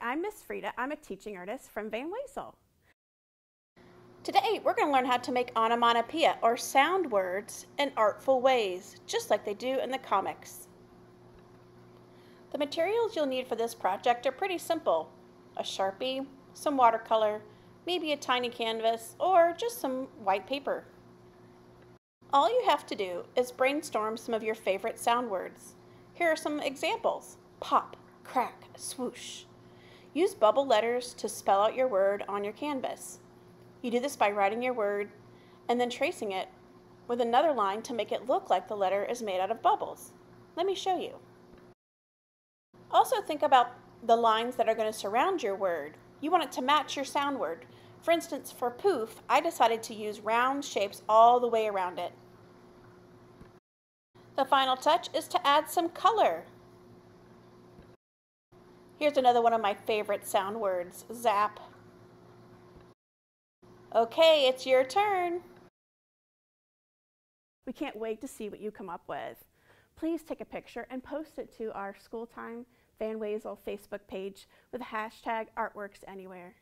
I'm Miss Frida. I'm a teaching artist from Van Wezel. Today, we're going to learn how to make onomatopoeia, or sound words, in artful ways, just like they do in the comics. The materials you'll need for this project are pretty simple. A Sharpie, some watercolor, maybe a tiny canvas, or just some white paper. All you have to do is brainstorm some of your favorite sound words. Here are some examples. Pop, crack, swoosh. Use bubble letters to spell out your word on your canvas. You do this by writing your word and then tracing it with another line to make it look like the letter is made out of bubbles. Let me show you. Also think about the lines that are going to surround your word. You want it to match your sound word. For instance, for poof, I decided to use round shapes all the way around it. The final touch is to add some color. Here's another one of my favorite sound words, zap. Okay, it's your turn. We can't wait to see what you come up with. Please take a picture and post it to our School Time Van Wezel Facebook page with hashtag ArtWorksAnywhere.